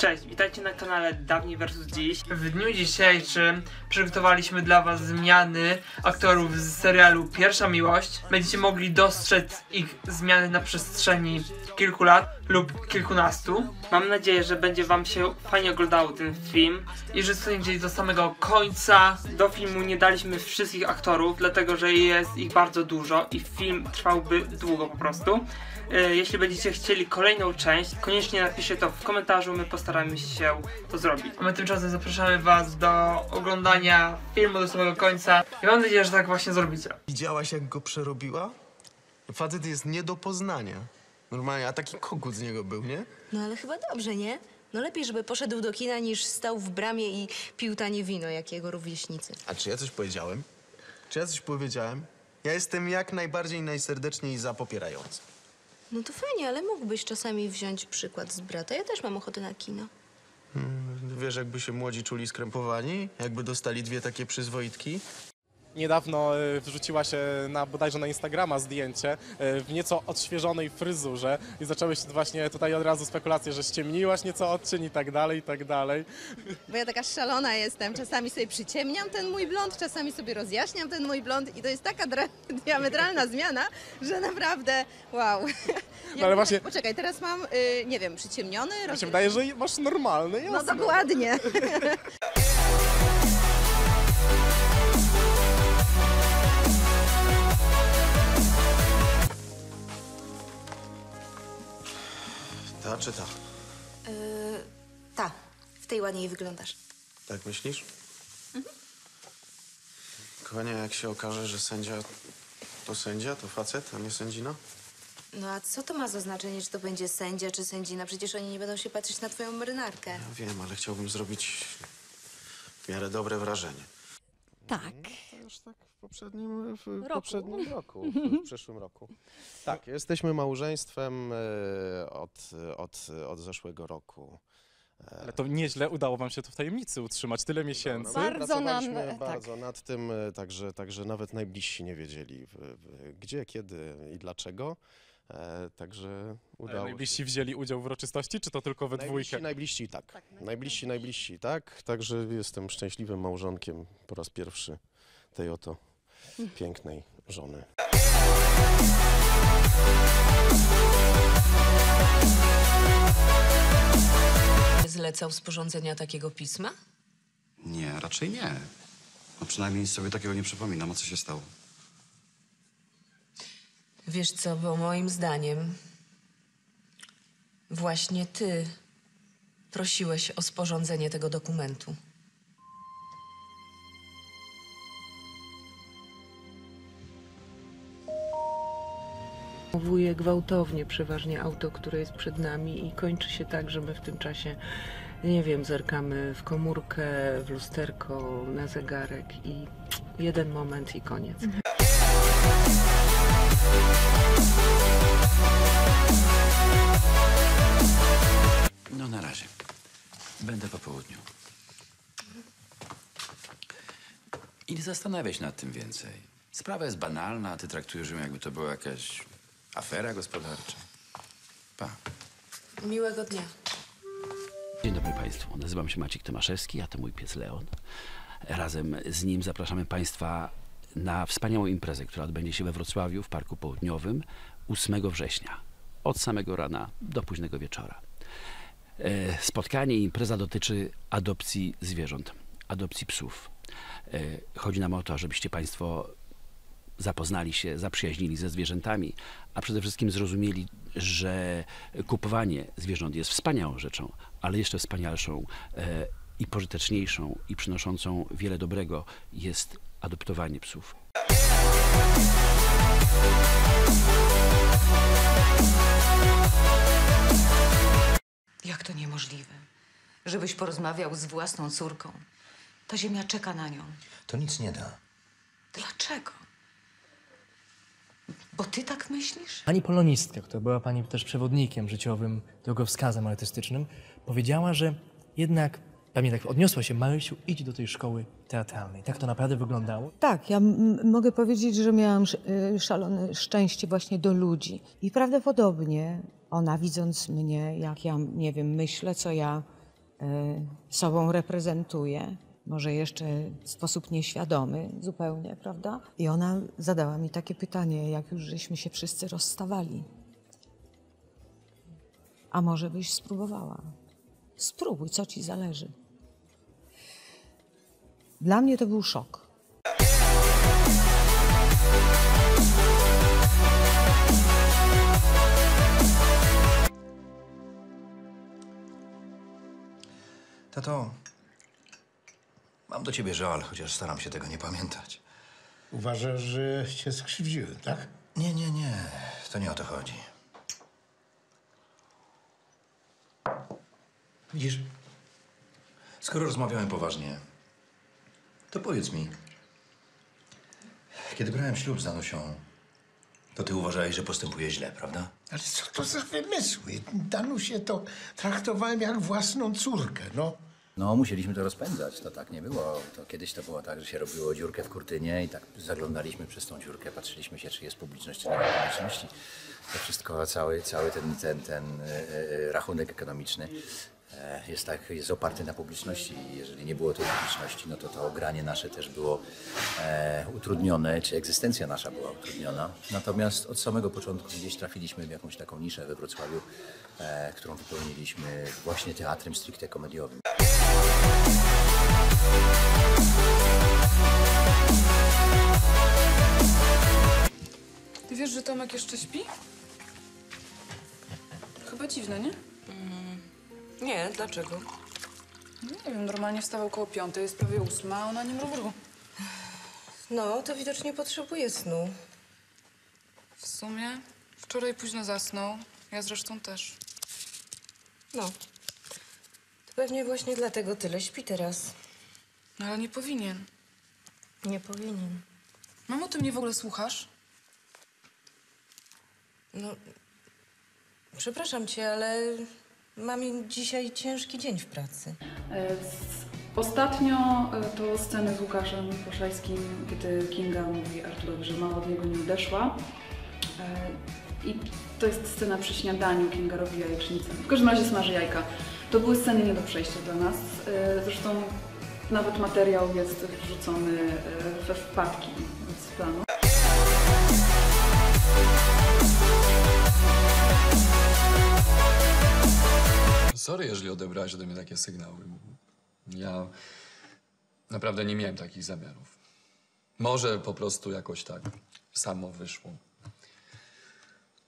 Cześć, witajcie na kanale Dawniej vs Dziś. W dniu dzisiejszym przygotowaliśmy dla Was zmiany aktorów z serialu Pierwsza Miłość. Będziecie mogli dostrzec ich zmiany na przestrzeni kilku lat lub kilkunastu. Mam nadzieję, że będzie Wam się fajnie oglądało ten film i że zostaniecie do samego końca. Do filmu nie daliśmy wszystkich aktorów, dlatego że jest ich bardzo dużo i film trwałby długo po prostu. E, Jeśli będziecie chcieli kolejną część, koniecznie napiszcie to w komentarzu, my postaramy się to zrobić. A my tymczasem zapraszamy Was do oglądania filmu do samego końca i mam nadzieję, że tak właśnie zrobicie. Widziałaś, jak go przerobiła? Facet jest nie do poznania. Normalnie, a taki kogut z niego był, nie? No ale chyba dobrze, nie? No lepiej, żeby poszedł do kina, niż stał w bramie i pił tanie wino, jak jego rówieśnicy. A czy ja coś powiedziałem? Czy ja coś powiedziałem? Ja jestem jak najbardziej najserdeczniej zapopierający. No to fajnie, ale mógłbyś czasami wziąć przykład z brata. Ja też mam ochotę na kino. Wiesz, jakby się młodzi czuli skrępowani? Jakby dostali dwie takie przyzwoitki? Niedawno e, wrzuciła się na bodajże na Instagrama zdjęcie e, w nieco odświeżonej fryzurze i zaczęły się właśnie tutaj od razu spekulacje, że ściemniłaś nieco odcień i tak dalej, i tak dalej. Bo ja taka szalona jestem. Czasami sobie przyciemniam ten mój blond, czasami sobie rozjaśniam ten mój blond i to jest taka diametralna zmiana, że naprawdę wow. Ja ale właśnie- Poczekaj, teraz mam, y, nie wiem, przyciemniony, Mi roz... się wydaje, że masz normalny, No dokładnie. czy ta? Yy, ta, w tej ładniej wyglądasz. Tak myślisz? Kochanie, jak się okaże, że sędzia to sędzia, to facet, a nie sędzina? No a co to ma za znaczenie, czy to będzie sędzia czy sędzina? Przecież oni nie będą się patrzeć na twoją marynarkę. Ja wiem, ale chciałbym zrobić w miarę dobre wrażenie. Tak. To już tak w poprzednim, w poprzednim roku, w, przyszłym roku. Tak, jesteśmy małżeństwem e, od, od, od zeszłego roku. Ale to nieźle udało wam się to w tajemnicy utrzymać tyle miesięcy. Bardzo Pracowaliśmy nam- tak. bardzo nad tym, e, także, także nawet najbliżsi nie wiedzieli w, w, gdzie, kiedy i dlaczego. E, także Ale udało się. najbliżsi wzięli udział w uroczystości, czy to tylko we Najbliżsi, dwójkę? najbliżsi tak. Najbliżsi, najbliżsi tak. Także jestem szczęśliwym małżonkiem po raz pierwszy tej oto pięknej żony. Zlecał sporządzenia takiego pisma? Nie, raczej nie. No przynajmniej sobie takiego nie przypominam, o co się stało. Wiesz co, bo moim zdaniem właśnie ty prosiłeś o sporządzenie tego dokumentu. Wuje gwałtownie przeważnie auto, które jest przed nami i kończy się tak, że my w tym czasie, nie wiem, zerkamy w komórkę, w lusterko, na zegarek i jeden moment i koniec. No na razie. Będę po południu. I nie zastanawiaj się nad tym więcej. Sprawa jest banalna, a ty traktujesz ją jakby to była jakaś afera gospodarcza. Pa. Miłego dnia. Dzień dobry Państwu. Nazywam się Maciek Tomaszewski, a to mój pies Leon. Razem z nim zapraszamy Państwa na wspaniałą imprezę, która odbędzie się we Wrocławiu w Parku Południowym 8 września. Od samego rana do późnego wieczora. E, Spotkanie i impreza dotyczy adopcji zwierząt, adopcji psów. E, Chodzi nam o to, żebyście Państwo zapoznali się, zaprzyjaźnili ze zwierzętami, a przede wszystkim zrozumieli, że kupowanie zwierząt jest wspaniałą rzeczą, ale jeszcze wspanialszą e, i pożyteczniejszą i przynoszącą wiele dobrego jest adoptowanie psów. Jak to niemożliwe? Żebyś porozmawiał z własną córką. Ta ziemia czeka na nią. To nic nie da. Dlaczego? Bo ty tak myślisz? Pani polonistka, która była pani też przewodnikiem życiowym, drogowskazem artystycznym, powiedziała, że jednak, pewnie tak odniosła się, Marysiu, idź do tej szkoły teatralnej. Tak to naprawdę wyglądało? Tak, ja mogę powiedzieć, że miałam y, szalone szczęście właśnie do ludzi. I prawdopodobnie ona, widząc mnie, jak ja, nie wiem, myślę, co ja sobą reprezentuje, może jeszcze w sposób nieświadomy zupełnie, prawda? I ona zadała mi takie pytanie, jak już żeśmy się wszyscy rozstawali. A może byś spróbowała? Spróbuj, co ci zależy. Dla mnie to był szok. Tato, mam do ciebie żal, chociaż staram się tego nie pamiętać. Uważasz, że cię skrzywdziłem, tak? Nie, nie, nie. To nie o to chodzi. Widzisz, skoro rozmawiamy poważnie, to powiedz mi, kiedy brałem ślub z Danusią, to ty uważałeś, że postępuję źle, prawda? Ale co to za wymysły? Danusię to traktowałem jak własną córkę, no. No, musieliśmy to rozpędzać. To tak nie było. To kiedyś to było tak, że się robiło dziurkę w kurtynie i tak zaglądaliśmy przez tą dziurkę, patrzyliśmy się, czy jest publiczność, czy nie ma publiczności. To wszystko, cały, cały ten, ten, ten e, e, rachunek ekonomiczny jest tak, jest oparty na publiczności i jeżeli nie było tej publiczności, no to to granie nasze też było e, utrudnione, czy egzystencja nasza była utrudniona. Natomiast od samego początku gdzieś trafiliśmy w jakąś taką niszę we Wrocławiu, e, którą wypełniliśmy właśnie teatrem stricte komediowym. Ty wiesz, że Tomek jeszcze śpi? Chyba dziwne, nie? Nie, dlaczego? Nie wiem, normalnie wstawał koło piątej, jest prawie ósma, a ona nie mrugru. No, to widocznie potrzebuje snu. W sumie wczoraj późno zasnął, ja zresztą też. No. To pewnie właśnie dlatego tyle śpi teraz. No ale nie powinien. Nie powinien. Mamo, ty mnie w ogóle słuchasz? No, przepraszam cię, ale mam dzisiaj ciężki dzień w pracy. E, Ostatnio e, to sceny z Łukaszem Poszajskim, kiedy Kinga mówi Arturowi, że mama od niego nie odeszła. E, I to jest scena przy śniadaniu, Kinga robi jajecznicę. W każdym razie smaży jajka. To były sceny nie do przejścia dla nas. Zresztą nawet materiał jest wrzucony we wpadki z planu. Sorry, jeżeli odebrałeś ode mnie takie sygnały. Ja naprawdę nie miałem takich zamiarów. Może po prostu jakoś tak samo wyszło.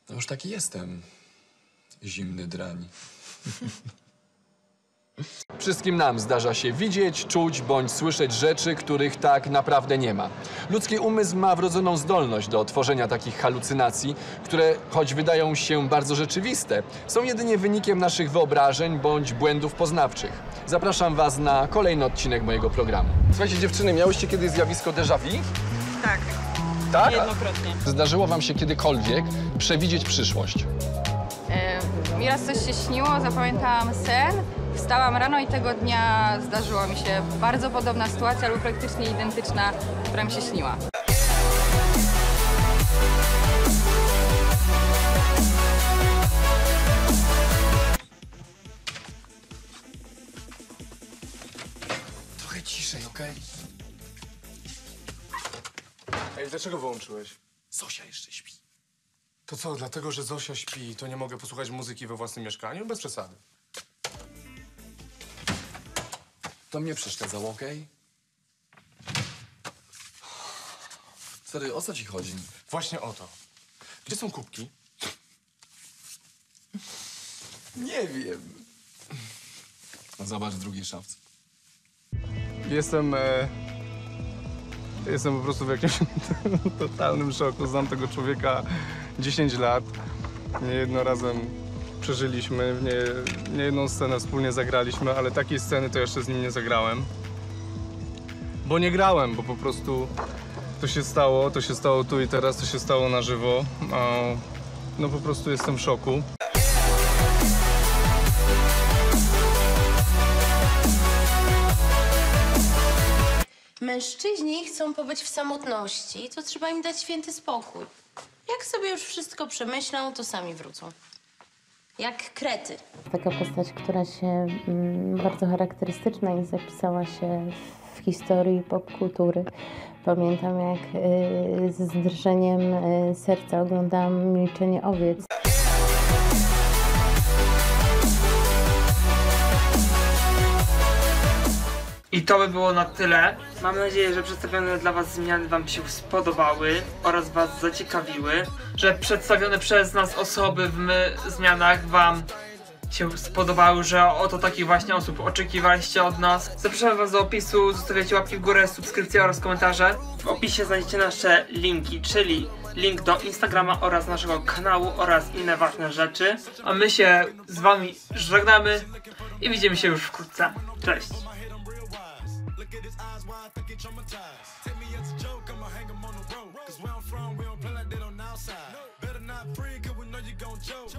No już taki jestem. Zimny drań. Wszystkim nam zdarza się widzieć, czuć bądź słyszeć rzeczy, których tak naprawdę nie ma. Ludzki umysł ma wrodzoną zdolność do tworzenia takich halucynacji, które, choć wydają się bardzo rzeczywiste, są jedynie wynikiem naszych wyobrażeń bądź błędów poznawczych. Zapraszam Was na kolejny odcinek mojego programu. Słuchajcie, dziewczyny, miałyście kiedyś zjawisko déjà vu? Tak. Tak? Jednokrotnie. Zdarzyło Wam się kiedykolwiek przewidzieć przyszłość? E, mi raz coś się śniło, zapamiętałam sen, wstałam rano i tego dnia zdarzyła mi się bardzo podobna sytuacja lub praktycznie identyczna, która mi się śniła. Trochę ciszej, okej? Ej, dlaczego wyłączyłeś? Zosia jeszcze śpi. To co, dlatego, że Zosia śpi, to nie mogę posłuchać muzyki we własnym mieszkaniu? Bez przesady. To mnie przeszkadzało, okej? Sorry, o co ci chodzi? Właśnie o to. Gdzie są kubki? Nie wiem. No zobacz w drugiej szafce. Jestem... E... Jestem po prostu w jakimś totalnym szoku. Znam tego człowieka 10 lat. Niejedno razem przeżyliśmy, nie, nie jedną scenę wspólnie zagraliśmy, ale takiej sceny to jeszcze z nim nie zagrałem. Bo nie grałem, bo po prostu to się stało, to się stało tu i teraz, to się stało na żywo. No po prostu jestem w szoku. Mężczyźni chcą pobyć w samotności, to trzeba im dać święty spokój. Jak sobie już wszystko przemyślą, to sami wrócą. Jak krety. Taka postać, która się mm, bardzo charakterystyczna i zapisała się w historii popkultury. Pamiętam, jak y, ze drżeniem y, serca oglądałam Milczenie owiec. I to by było na tyle. Mam nadzieję, że przedstawione dla Was zmiany Wam się spodobały oraz Was zaciekawiły, że przedstawione przez nas osoby w zmianach Wam się spodobały, że oto takich właśnie osób oczekiwaliście od nas. Zapraszam Was do opisu, zostawiacie łapki w górę, subskrypcje oraz komentarze. W opisie znajdziecie nasze linki, czyli link do Instagrama oraz naszego kanału oraz inne ważne rzeczy. A my się z Wami żegnamy i widzimy się już wkrótce. Cześć! I get traumatized. Take me as a joke, I'ma hang them on the road. Cause where I'm from, we don't play like that on the outside. Better not free, cause we know you gon' choke.